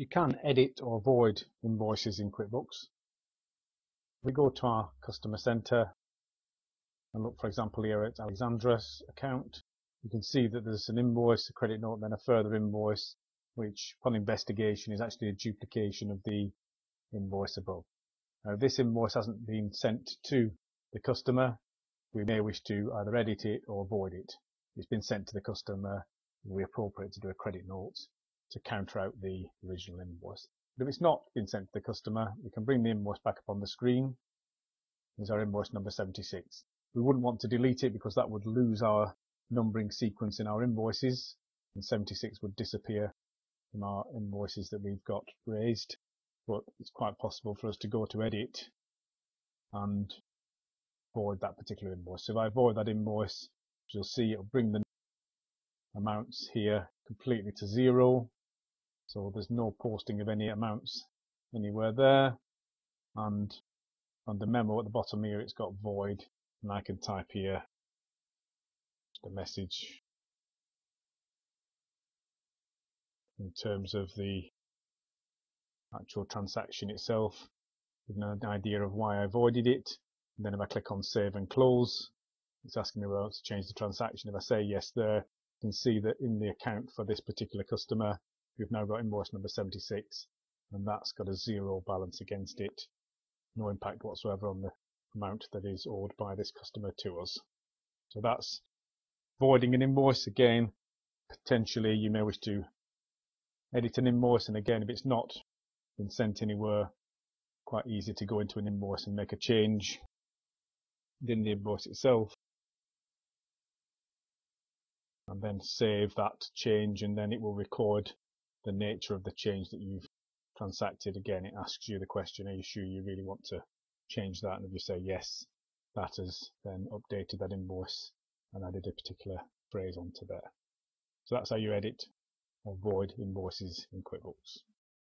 you can edit or void invoices in QuickBooks. We go to our customer center and look, for example, here at Alexandra's account. You can see that there's an invoice, a credit note, then a further invoice, which upon investigation is actually a duplication of the invoice above. Now, this invoice hasn't been sent to the customer. We may wish to either edit it or void it. It's been sent to the customer. Be appropriate to do a credit note to counter out the original invoice. But if it's not been sent to the customer, we can bring the invoice back up on the screen. Here's our invoice number 76. We wouldn't want to delete it because that would lose our numbering sequence in our invoices and 76 would disappear from our invoices that we've got raised. But it's quite possible for us to go to edit and void that particular invoice. So if I void that invoice, you'll see it'll bring the amounts here completely to zero so there's no posting of any amounts anywhere there. And on the memo at the bottom here, it's got void. And I can type here the message in terms of the actual transaction itself with an idea of why I avoided it. And then if I click on save and close, it's asking me well to change the transaction. If I say yes there, you can see that in the account for this particular customer, we've now got invoice number 76 and that's got a zero balance against it. No impact whatsoever on the amount that is owed by this customer to us. So that's voiding an invoice again. Potentially you may wish to edit an invoice and again if it's not been sent anywhere quite easy to go into an invoice and make a change within the invoice itself. And then save that change and then it will record the nature of the change that you've transacted. Again, it asks you the question, are you sure you really want to change that? And if you say yes, that has then updated that invoice and added a particular phrase onto there. So that's how you edit or void invoices in QuickBooks.